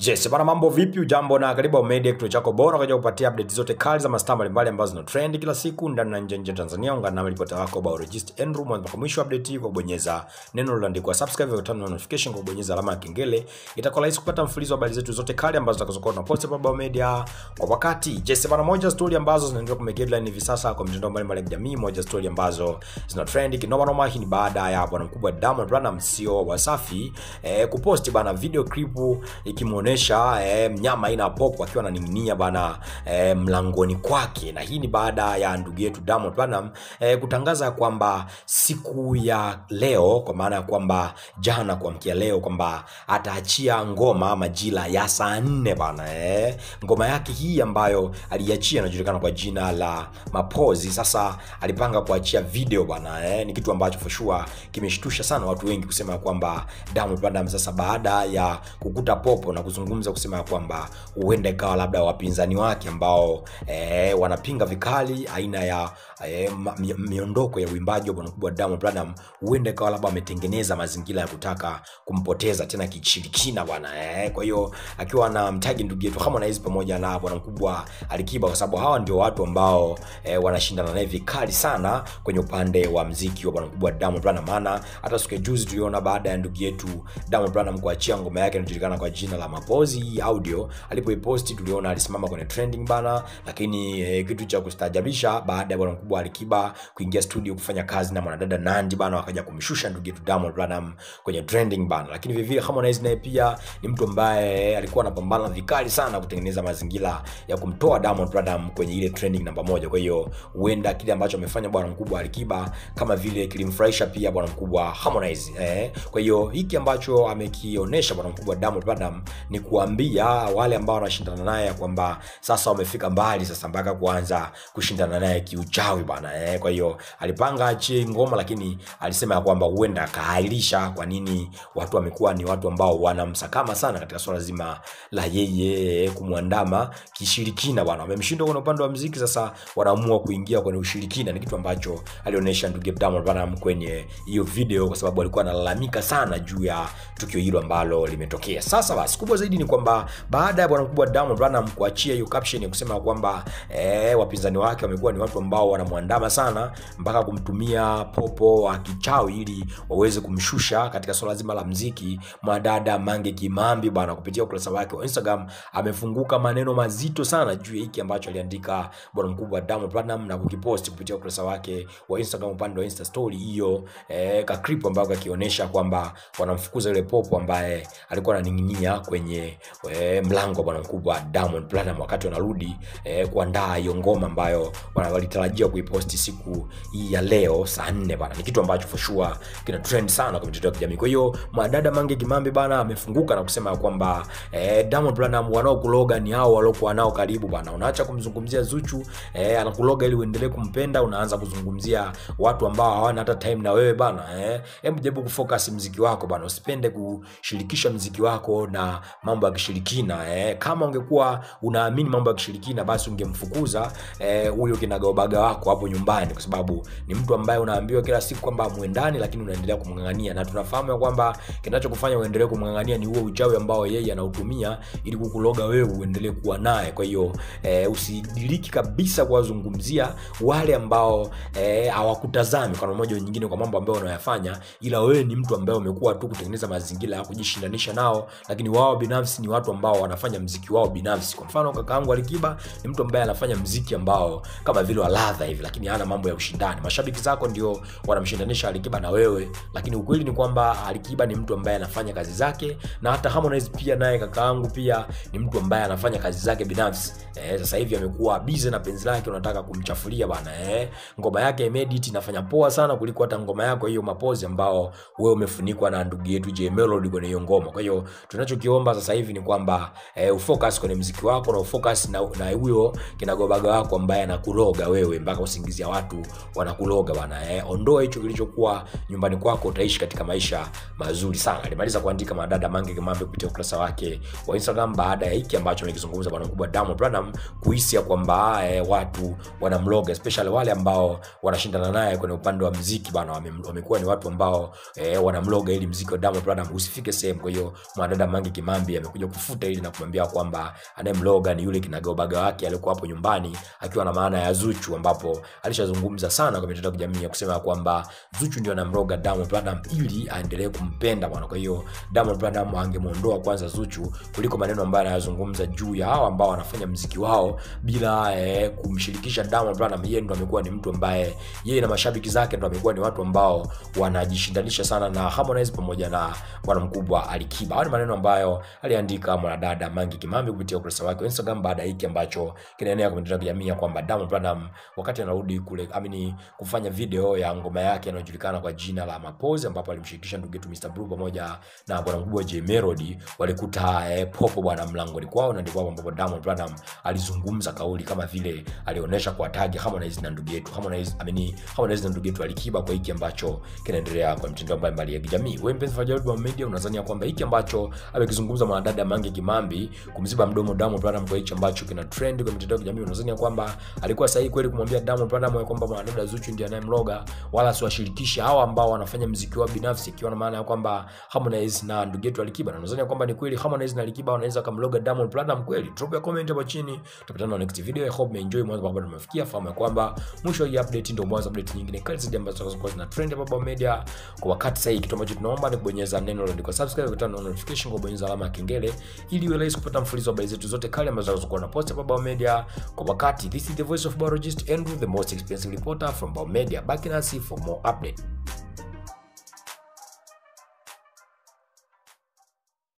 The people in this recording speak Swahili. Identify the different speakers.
Speaker 1: Yes, bana mambo vipi? Ujambo na karibu Media, kituo chako bora kaja kupatia update zote kali za mastaa mbalimbali ambazo zina trend kila siku ndani na nje nje Tanzania. Ungana nami ripota wako biologist Andrew mwanzo mpaka mwisho update hii kwa kubonyeza neno lililoandikwa subscribe au turn on notification kwa kubonyeza alama ya kengele. Itakuwa rahisi kupata mfululizo wa habari zetu zote kali ambazo tutakazokuwa tunapost hapa Bao Media kwa wakati. Yes, bana moja story ambazo zinaendelea kwa headline hivi sasa kwa mitandao mbalimbali ya kijamii, moja story ambazo zina trend kinoma noma. Hii ni baada ya bwana mkubwa Diamond Platnumz CEO wa Wasafi eh, kuposti bana video clip ikimuonesha eh, mnyama aina ya popo akiwa ananing'inia bana e, mlangoni kwake, na hii ni baada ya ndugu yetu Diamond Platnumz e, kutangaza kwamba siku ya leo, kwa maana ya kwamba jana kuamkia leo, kwamba ataachia ngoma majira ya saa nne bana e, ngoma yake hii ambayo aliachia inajulikana kwa jina la Mapozi. Sasa alipanga kuachia video bana e, ni kitu ambacho for sure kimeshtusha sana watu wengi kusema kwamba Diamond Platnumz sasa baada ya kukuta popo na kuzungumza kusema ya kwamba huenda ikawa labda wapinzani wake ambao e, wanapinga vikali aina ya e, miondoko ya uimbaji wa bwana mkubwa Diamond Platnumz, huenda ikawa labda wametengeneza mazingira ya kutaka kumpoteza tena kichirikina bwana e. Kwa hiyo akiwa na mtaji ndugu yetu Harmonize pamoja na bwana mkubwa Alikiba, kwa sababu hawa ndio watu ambao e, wanashindana naye vikali sana kwenye upande wa mziki wa bwana mkubwa Diamond Platnumz. Maana hata siku ya juzi tuliona baada ya ndugu yetu Diamond Platnumz kuachia ngoma yake inajulikana kwa jina la Mapozi hii audio, alipoiposti tuliona alisimama kwenye trending bana, lakini eh, kitu cha kustaajabisha baada ya bwana mkubwa Alikiba kuingia studio kufanya kazi na mwanadada nandi bana, wakaja kumshusha ndugu yetu Diamond platinum kwenye trending bana. Lakini vile vile Harmonize naye pia ni mtu ambaye alikuwa anapambana vikali sana kutengeneza mazingira ya kumtoa Diamond platinum kwenye ile trending namba moja. Kwa hiyo huenda kile ambacho amefanya bwana mkubwa Alikiba kama vile kilimfurahisha pia bwana mkubwa Harmonize eh. Kwa hiyo hiki ambacho amekionyesha bwana mkubwa Diamond Platnumz ni kuambia wale ambao wanashindana naye ya kwamba sasa wamefika mbali sasa mpaka kuanza kushindana naye kiuchawi bwana eh. Kwa hiyo alipanga achie ngoma, lakini alisema ya kwamba huenda akaahirisha. Kwa nini? Watu wamekuwa ni watu ambao wanamsakama sana katika swala zima la yeye kumwandama kishirikina bwana, wamemshindwa kwenye upande wa mziki, sasa wanaamua kuingia kwenye ushirikina. Ni kitu ambacho alionyesha ndugu Diamond Platnumz kwenye hiyo video, kwa sababu alikuwa analalamika sana juu ya tukio hilo ambalo limetokea. Sasa basi, kubwa zaidi ni kwamba baada ya bwana mkubwa Diamond Platnumz kuachia hiyo caption ya kusema kwamba eh, wapinzani wake wamekuwa ni watu ambao wanamwandama sana mpaka kumtumia popo wa kichawi ili waweze kumshusha katika swala zima la mziki, mwadada Mange Kimambi bwana, kupitia ukurasa wake wa Instagram amefunguka maneno mazito sana juu ya hiki ambacho aliandika bwana mkubwa Diamond Platnumz na kukipost kupitia ukurasa wake wa Instagram, upande wa Insta story hiyo eh, ka clip ambayo akionyesha kwamba wanamfukuza yule popo ambaye alikuwa ananing'inia kwenye eh, mlango bwana mkubwa Diamond Platnumz wakati wanarudi e, kuandaa hiyo ngoma ambayo walitarajia kuiposti siku hii ya leo saa nne bana. Ni kitu ambacho for sure kina trend sana kwa mitandao ya kijamii. Kwa hiyo mwadada Mange Kimambi bana amefunguka na kusema kwamba e, Diamond Platnumz wanaokuloga ni hao waliokuwa nao karibu bana. Unaacha kumzungumzia Zuchu e, anakuloga ili uendelee kumpenda, unaanza kuzungumzia watu ambao hawana hata time na wewe bana. Eh, hebu jaribu kufocus mziki wako bana, usipende kushirikisha mziki wako na mambo ya kishirikina eh. Kama ungekuwa unaamini mambo ya kishirikina, basi ungemfukuza huyo eh, huyo kinagaubaga wako hapo nyumbani, kwa sababu ni mtu ambaye unaambiwa kila siku kwamba muendani, lakini unaendelea kumng'ang'ania, na tunafahamu kwamba kinachokufanya uendelee kumng'ang'ania ni huo uchawi ambao yeye anautumia ili kukuloga wewe uendelee kuwa naye. Kwa hiyo eh, usidiriki kabisa kuwazungumzia wale ambao hawakutazami eh, hawakutazami kwa namna moja nyingine kwa mambo ambayo unayafanya, ila wewe ni mtu ambaye umekuwa tu kutengeneza mazingira ya kujishindanisha nao, lakini wao binafsi ni watu ambao wanafanya mziki wao binafsi. Kwa mfano kakaangu Alikiba ni mtu ambaye anafanya mziki ambao kama vile wa ladha hivi, lakini hana mambo ya ushindani. Mashabiki zako ndio wanamshindanisha Alikiba na wewe, lakini ukweli ni kwamba Alikiba ni mtu ambaye anafanya kazi zake, na hata Harmonize pia naye kakaangu pia ni mtu ambaye anafanya kazi zake binafsi. Eh, sasa hivi amekuwa busy na penzi lake, unataka kumchafulia bana. Eh, ngoma yake Imedit inafanya poa sana kuliko hata ngoma yako hiyo Mapozi ambao wewe umefunikwa na ndugu yetu J Melody kwenye hiyo ngoma. Kwa hiyo tunachokiomba sasa hivi ni kwamba eh, ufocus kwenye mziki wako na ufocus na huyo kinagobaga wako ambaye anakuroga wewe mpaka usingizia watu wanakuroga bana. Eh, ondoa hicho kilichokuwa nyumbani kwako, utaishi katika maisha mazuri sana. Alimaliza kuandika madada Mange kimambe kupitia ukurasa wake wa Instagram baada ya hiki ambacho amekizungumza bwana mkubwa damo kuhisi ya kwamba eh, watu wanamloga especially wale ambao wanashindana naye kwenye upande wa mziki bana, wamekuwa ni watu ambao eh, wanamloga ili mziki wa damo Platnumz usifike sehemu. Kwa hiyo mwanadada Mange Kimambi Kimambi amekuja kufuta ili na kumwambia kwamba anayemloga ni yule kinagaubaga wake aliyekuwa hapo nyumbani, akiwa na maana ya Zuchu, ambapo alishazungumza sana kwa mitandao ya kijamii ya kusema kwamba Zuchu ndio anamloga Diamond Platnumz ili aendelee kumpenda bwana. Kwa hiyo Diamond Platnumz angemuondoa kwanza Zuchu kuliko maneno ambayo anayazungumza juu ya hao ambao wanafanya mziki wao bila eh, kumshirikisha Diamond Platnumz. Yeye ndo amekuwa ni mtu ambaye yeye na mashabiki zake ndo amekuwa ni watu ambao wanajishindanisha sana na Harmonize pamoja na bwana mkubwa Alikiba. Hayo ni maneno ambayo aliandika mwanadada Mangi Kimambi kupitia ukurasa wake wa Instagram baada ya hiki ambacho kinaenea kwenye mitandao ya kijamii kwamba Diamond Platnumz wakati anarudi kule amini kufanya video ya ngoma yake inayojulikana kwa jina la Mapozi ambapo alimshirikisha ndugu yetu Mr Blue pamoja na bwana mkubwa J Melody walikuta eh, popo bwana mlangoni kwao, na ndipo ambapo Diamond Platnumz alizungumza kauli kama vile alionyesha kwa tagi Harmonize na ndugu yetu Harmonize amini Harmonize na ndugu yetu Alikiba kwa hiki ambacho kinaendelea kwa mitandao mbalimbali ya kijamii. Wewe mpenzi wa media, unadhani kwamba hiki ambacho amekizungumza mwanadada Mange Kimambi kumziba mdomo Diamond Platnumz kwa hicho ambacho kina trend kwa mitandao ya kijamii, unadhania kwamba alikuwa sahihi kweli kumwambia Diamond Platnumz kwamba mwanadada Zuchu ndiye anayemloga, wala siwashirikishe hawa ambao wanafanya mziki wao binafsi, ikiwa na maana ya kwamba Harmonize na ndugu yetu Alikiba. Na unadhania kwamba ni kweli Harmonize na Alikiba wanaweza kumloga Diamond Platnumz kweli? Drop ya comment hapo chini, tutapatana na next video. I hope umeenjoy mwanzo mpaka tumefikia. Fahamu ya kwamba mwisho hii update ndio mwanzo update nyingine kali zaidi ambazo zitakuwa zina trend hapa Media kwa wakati sahihi. Kitu ambacho tunaomba ni kubonyeza neno la subscribe, kutana na notification, kwa kubonyeza alama ya kengele ili iwe rahisi kupata mfululizo wa habari zetu zote kali ambazo tunazokuwa na post hapa Baba Media kwa wakati. This is the voice of biologist Andrew, the most expensive reporter from Bao Media. Back in us for more update.